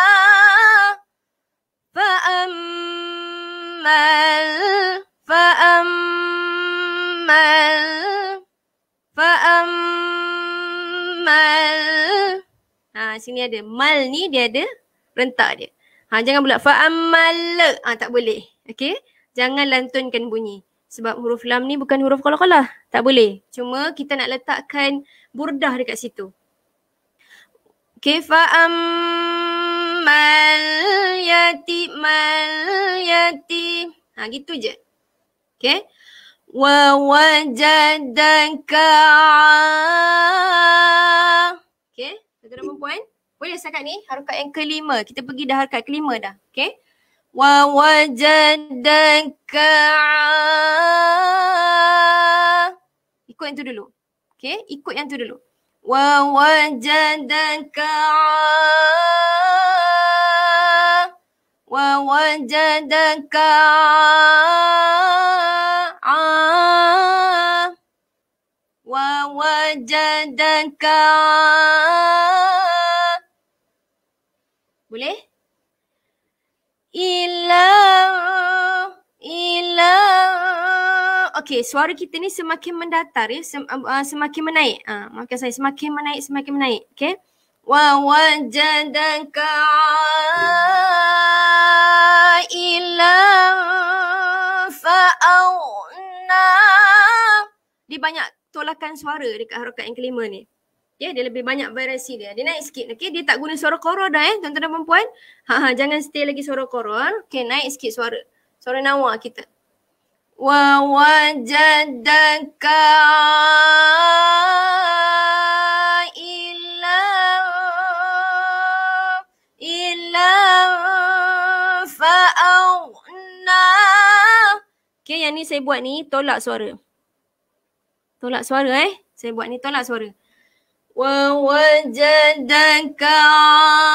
فأما فأما فأما ha, sini ada mal ni dia ada rentak dia. Ha, jangan pula fa'amal. Ha, tak boleh. Okay. Jangan lantunkan bunyi. Sebab huruf lam ni bukan huruf qalah-qalah. Tak boleh. Cuma kita nak letakkan burdah dekat situ. Okay. Fa'amal yati mal yati. Ha, gitu je. Okay. Wa wajadaka. Okay. Tuan-tuan dan puan. Boleh setakat ni harokat yang kelima. Kita pergi dah harokat kelima dah. Okay. Wa wajadaka. Ikut yang tu dulu. Okay. Ikut yang tu dulu. Wa wajadaka. Wa wajadaka. Wa wajadaka. Boleh? Ila ila Okey, suara kita ni semakin mendatar ya, sem, uh, semakin menaik. Ah, uh, maafkan saya, semakin menaik, semakin menaik. Okey. Wa wajadaka ila fa'auna. Dia banyak tolakan suara dekat harokat yang kelima ni. Ya, dia lebih banyak variasi dia. Dia naik sikit. Okay, dia tak guna suara koro dah eh, tuan-tuan dan perempuan. Ha, ha, jangan stay lagi suara koro. Okay, naik sikit suara. Suara nawa kita. Wa wajadaka illa illa fa'auna. Okay, yang ni saya buat ni tolak suara. Tolak suara eh. Saya buat ni tolak suara. ووجدك عائلا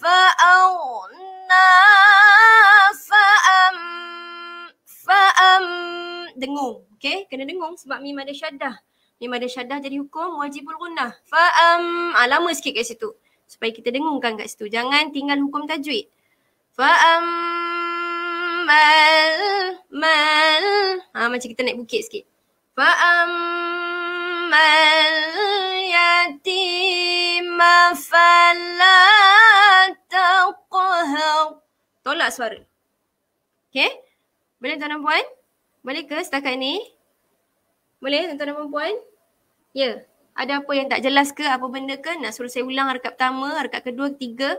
فأغنى فأم فأم dengung okay kena dengung sebab mim ada syaddah mim ada syaddah jadi hukum wajibul gunnah fa'am ah, lama sikit kat situ supaya kita dengungkan kat situ jangan tinggal hukum tajwid fa'am mal mal ha, macam kita naik bukit sikit فأما اليتيم فلا تقهر Tolak suara. Okay? Boleh tuan-tuan puan? Boleh ke setakat ni? Boleh tuan-tuan puan? Ya. Ada apa yang tak jelas ke? Apa benda ke? Nak suruh saya ulang harkat pertama, harkat kedua, ketiga?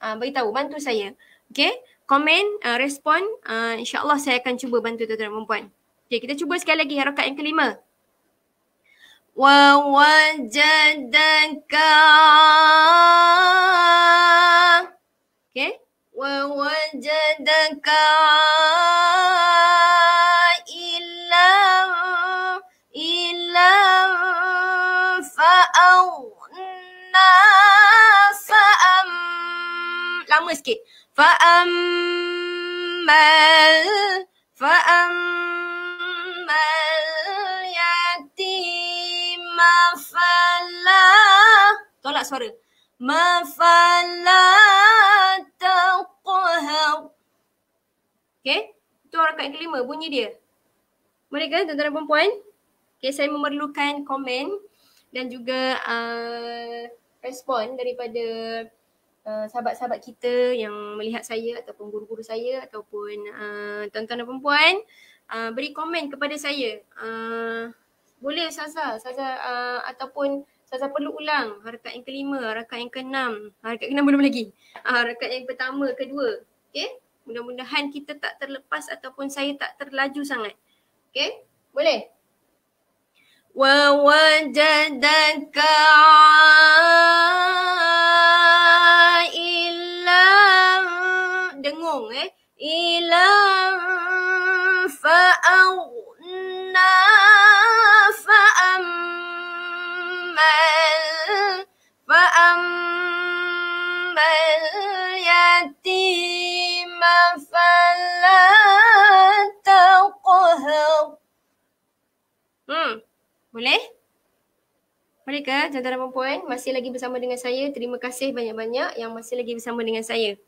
Uh, beritahu, bantu saya. Okay? Komen, uh, respon. Uh, InsyaAllah saya akan cuba bantu tuan-tuan puan. Okay, kita cuba sekali lagi harakat yang kelima. Wa wajadaka. Okay. Wa wajadaka sikit. Fa'am fa'am Tolak suara. Mafala taqhar. Okay. Itu harakat yang kelima. Bunyi dia. Boleh ke tuan-tuan dan perempuan? Okay. Saya memerlukan komen dan juga uh, respon daripada uh, sahabat-sahabat kita yang melihat saya ataupun guru-guru saya ataupun uh, tuan-tuan dan perempuan. Uh, beri komen kepada saya. Uh, boleh Saza, Saza uh, ataupun Saza perlu ulang harakat yang kelima, harakat yang keenam. Harakat keenam belum lagi. Uh, harakat yang pertama, kedua. Okay. Mudah-mudahan kita tak terlepas ataupun saya tak terlaju sangat. Okay. Boleh? Wa wajadaka illa dengung eh ila fa'awna Hmm. Boleh? Boleh ke tuan-tuan dan puan masih lagi bersama dengan saya. Terima kasih banyak-banyak yang masih lagi bersama dengan saya.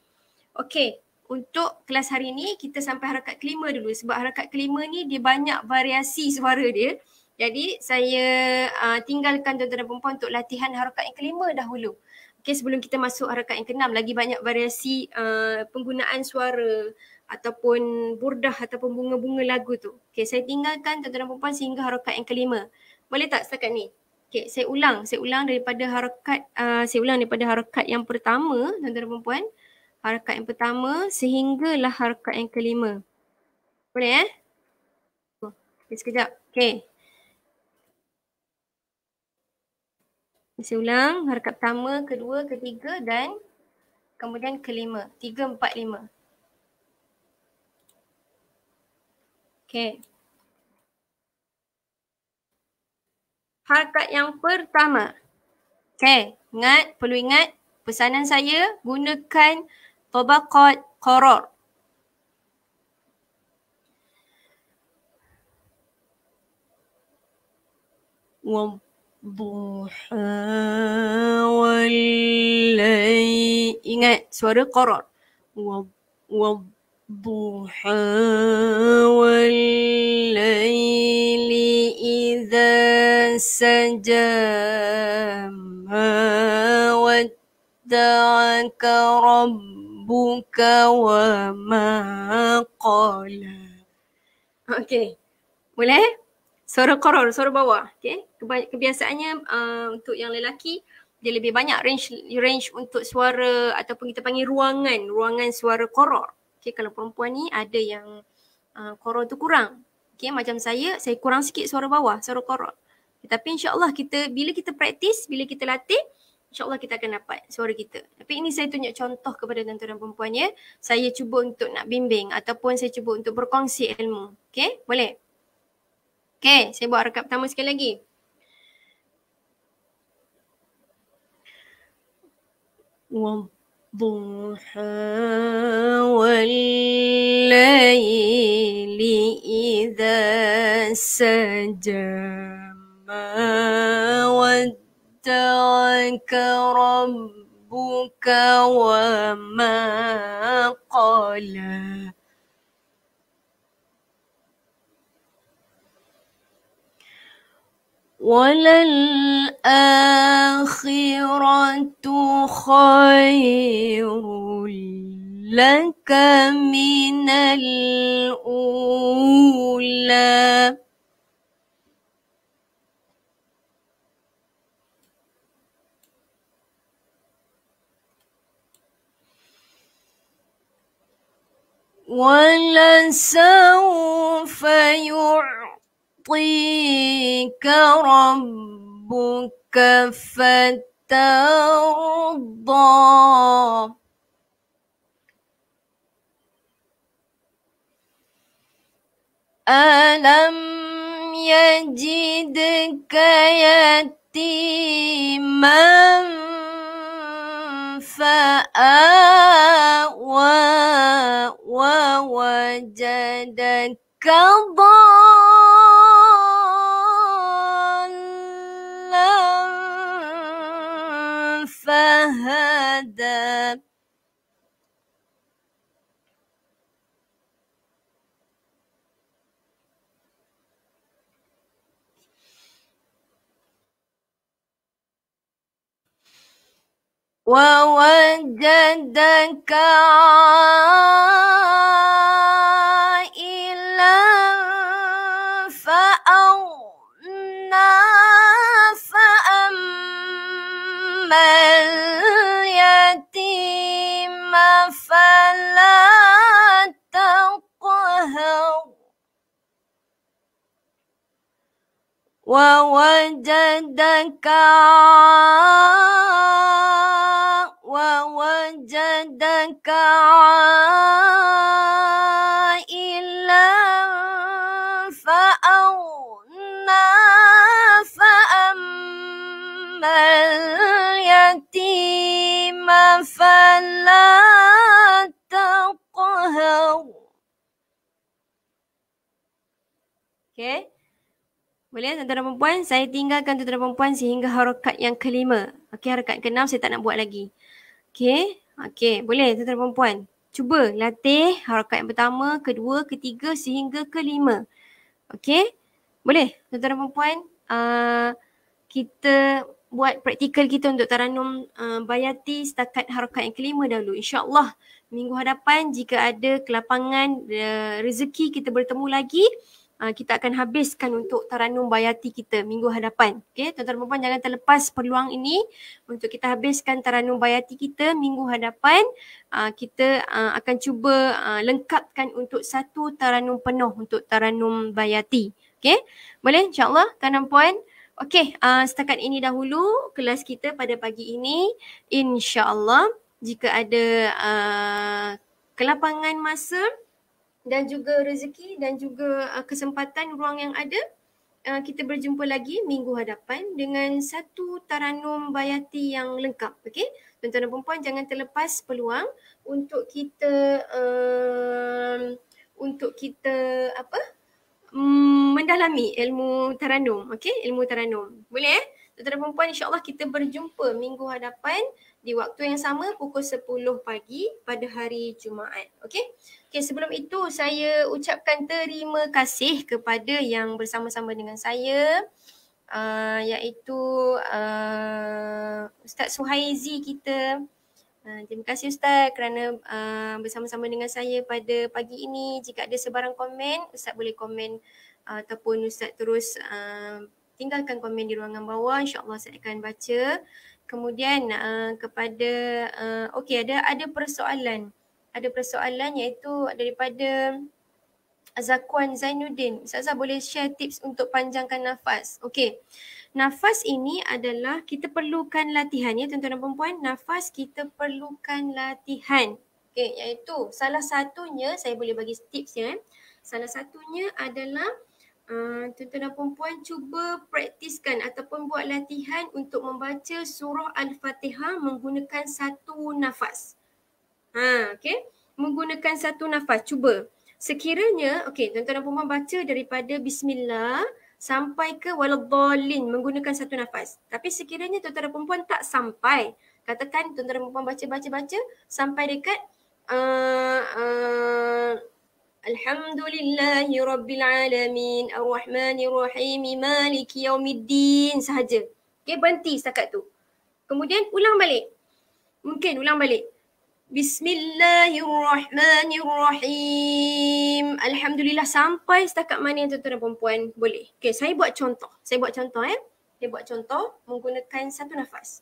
Okey, untuk kelas hari ini kita sampai harakat kelima dulu sebab harakat kelima ni dia banyak variasi suara dia. Jadi saya uh, tinggalkan tuan-tuan dan perempuan untuk latihan harakat yang kelima dahulu. Okay, sebelum kita masuk harakat yang keenam, lagi banyak variasi uh, penggunaan suara ataupun burdah ataupun bunga-bunga lagu tu. Okay, saya tinggalkan tuan-tuan dan perempuan sehingga harakat yang kelima. Boleh tak setakat ni? Okay, saya ulang. Saya ulang daripada harakat, uh, saya ulang daripada harakat yang pertama, tuan-tuan dan perempuan. Harakat yang pertama sehinggalah harakat yang kelima. Boleh eh? Okay, sekejap. Okay. Saya ulang harakat pertama, kedua, ketiga dan kemudian kelima. Tiga, empat, lima. Okay. Harakat yang pertama. Okay. Ingat, perlu ingat pesanan saya gunakan طبق قرار. والضحى والليل سوري قرار. والضحى والليل إذا سجى ما ودعك ربك rabbuka wa ma qala. Okay. Boleh? Suara koror, suara bawah. Okay. Kebiasaannya uh, untuk yang lelaki, dia lebih banyak range range untuk suara ataupun kita panggil ruangan, ruangan suara koror. Okay, kalau perempuan ni ada yang uh, koror tu kurang. Okay, macam saya, saya kurang sikit suara bawah, suara koror. Okay, tapi insyaAllah kita, bila kita praktis, bila kita latih, insyaAllah kita akan dapat suara kita. Tapi ini saya tunjuk contoh kepada tuan-tuan dan perempuan ya. Saya cuba untuk nak bimbing ataupun saya cuba untuk berkongsi ilmu. Okay, boleh? Okay, saya buat rekap pertama sekali lagi. والضحى والليل إذا سجى ما ودعك ربك وما قلى وللآخرة خير لك من الأولى. ولسوف يعطيك ربك فترضى. ألم يجدك يتيما فآوى ووجدك ضالا فهدى ووجدك عائلا فأغنى فأما اليتيم فلا تقهر. ووجدك عا- ووجدك عائلا فأغنى فأما اليتيم فلا تقهر Okay. Boleh tuan-tuan dan perempuan? Saya tinggalkan tuan-tuan dan perempuan sehingga harakat yang kelima. Okey, harakat keenam saya tak nak buat lagi. Okey. Okey, boleh tuan-tuan perempuan. Cuba latih harakat yang pertama, kedua, ketiga sehingga kelima. Okey. Boleh tuan-tuan dan puan uh, kita buat praktikal kita untuk Taranum uh, Bayati setakat harakat yang kelima dahulu. InsyaAllah minggu hadapan jika ada kelapangan uh, rezeki kita bertemu lagi uh, kita akan habiskan untuk Taranum Bayati kita minggu hadapan. Okay, tuan-tuan dan puan jangan terlepas peluang ini untuk kita habiskan Taranum Bayati kita minggu hadapan. Uh, kita uh, akan cuba uh, lengkapkan untuk satu Taranum penuh untuk Taranum Bayati. Okay, boleh insyaAllah tuan dan puan. Okay, uh, setakat ini dahulu kelas kita pada pagi ini. InsyaAllah jika ada uh, kelapangan masa, dan juga rezeki dan juga uh, kesempatan ruang yang ada uh, kita berjumpa lagi minggu hadapan dengan satu taranum bayati yang lengkap okey? Tuan-tuan dan puan jangan terlepas peluang untuk kita uh, untuk kita apa? Um, mendalami ilmu taranum okey? Ilmu taranum. Boleh eh? Tuan-tuan dan puan insyaallah kita berjumpa minggu hadapan di waktu yang sama pukul 10 pagi pada hari Jumaat. Okey. Okey, sebelum itu saya ucapkan terima kasih kepada yang bersama-sama dengan saya uh, iaitu uh, Ustaz Suhaizi kita. Uh, terima kasih Ustaz kerana uh, bersama-sama dengan saya pada pagi ini. Jika ada sebarang komen, Ustaz boleh komen uh, ataupun Ustaz terus uh, tinggalkan komen di ruangan bawah. InsyaAllah saya akan baca. Kemudian uh, kepada uh, okey ada ada persoalan. Ada persoalan iaitu daripada Zakwan Zainuddin. Ustazah boleh share tips untuk panjangkan nafas. Okey. Nafas ini adalah kita perlukan latihan ya tuan-tuan dan puan Nafas kita perlukan latihan. Okey, iaitu salah satunya saya boleh bagi tips ya. Salah satunya adalah uh, tuan-tuan perempuan cuba praktiskan ataupun buat latihan untuk membaca surah Al-Fatihah menggunakan satu nafas. Ha, okay. Menggunakan satu nafas. Cuba. Sekiranya, okay, tuan-tuan perempuan baca daripada Bismillah sampai ke Waladhalin menggunakan satu nafas. Tapi sekiranya tuan-tuan perempuan tak sampai, katakan tuan-tuan perempuan baca-baca-baca sampai dekat uh, uh, Alhamdulillahi Rabbil Alamin Ar-Rahmanir-Rahim Maliki Yawmiddin sahaja. Okay, berhenti setakat tu. Kemudian ulang balik. Mungkin ulang balik. Bismillahirrahmanirrahim. Alhamdulillah sampai setakat mana yang tuan-tuan dan perempuan boleh. Okay, saya buat contoh. Saya buat contoh eh. Saya buat contoh menggunakan satu nafas.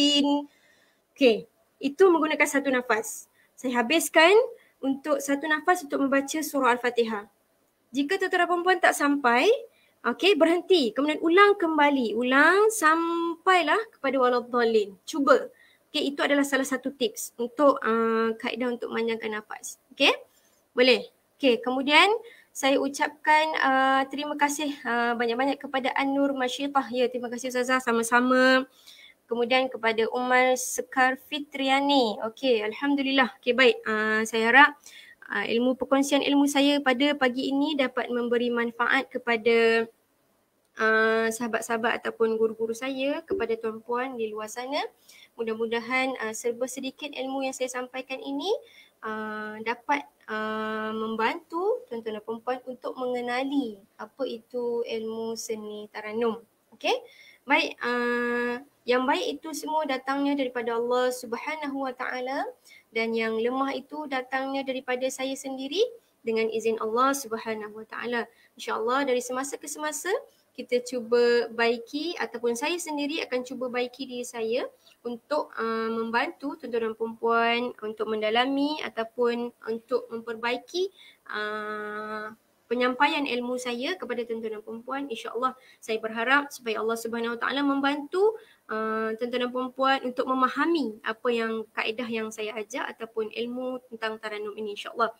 Okey, itu menggunakan satu nafas. Saya habiskan untuk satu nafas untuk membaca surah Al-Fatihah. Jika tuan-tuan perempuan tak sampai, okey, berhenti. Kemudian ulang kembali. Ulang sampailah kepada waladhalin. Cuba. Okey, itu adalah salah satu tips untuk uh, kaedah untuk memanjangkan nafas. Okey, boleh. Okey, kemudian saya ucapkan uh, terima kasih uh, banyak-banyak kepada An-Nur Masyitah. Ya, terima kasih Ustazah sama-sama. Kemudian kepada Umar Sekar Fitriani. Okey, Alhamdulillah. Okey, baik. Uh, saya harap uh, ilmu perkongsian ilmu saya pada pagi ini dapat memberi manfaat kepada uh, sahabat-sahabat ataupun guru-guru saya, kepada tuan-puan di luar sana. Mudah-mudahan uh, serba sedikit ilmu yang saya sampaikan ini uh, dapat uh, membantu tuan-tuan dan puan untuk mengenali apa itu ilmu seni taranum. Okey. Baik, uh, yang baik itu semua datangnya daripada Allah Subhanahu Wa Taala dan yang lemah itu datangnya daripada saya sendiri dengan izin Allah Subhanahu Wa Taala. Insya-Allah dari semasa ke semasa kita cuba baiki ataupun saya sendiri akan cuba baiki diri saya untuk uh, membantu tuan-tuan dan puan untuk mendalami ataupun untuk memperbaiki uh, penyampaian ilmu saya kepada tuan-tuan dan insya-Allah saya berharap supaya Allah Subhanahu Wa Taala membantu uh, tuan-tuan dan untuk memahami apa yang kaedah yang saya ajar ataupun ilmu tentang taranum ini insya-Allah.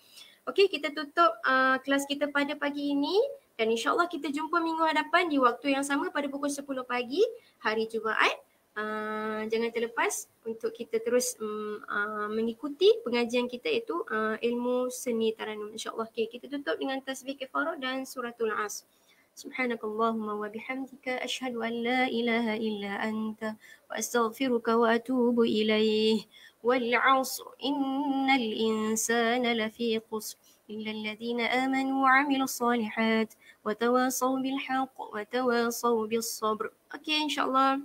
Okey, kita tutup uh, kelas kita pada pagi ini dan insyaAllah kita jumpa minggu hadapan di waktu yang sama pada pukul 10 pagi hari Jumaat Uh, jangan terlepas untuk kita terus um, uh, mengikuti pengajian kita iaitu uh, ilmu seni taranum insyaAllah. Okay, kita tutup dengan tasbih kifarah dan suratul as. Subhanakallahumma wa bihamdika ashhadu an la ilaha illa anta wa astaghfiruka wa atubu ilaih. والعصر إن الإنسان لفي قصر إلا الذين آمنوا وعملوا الصالحات وتواصوا بالحق وتواصوا بالصبر أوكي إن شاء الله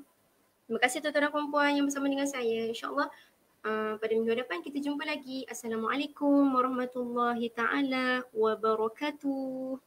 Terima kasih tuan-tuan dan puan yang bersama dengan saya. InsyaAllah uh, pada minggu depan kita jumpa lagi. Assalamualaikum warahmatullahi taala wabarakatuh.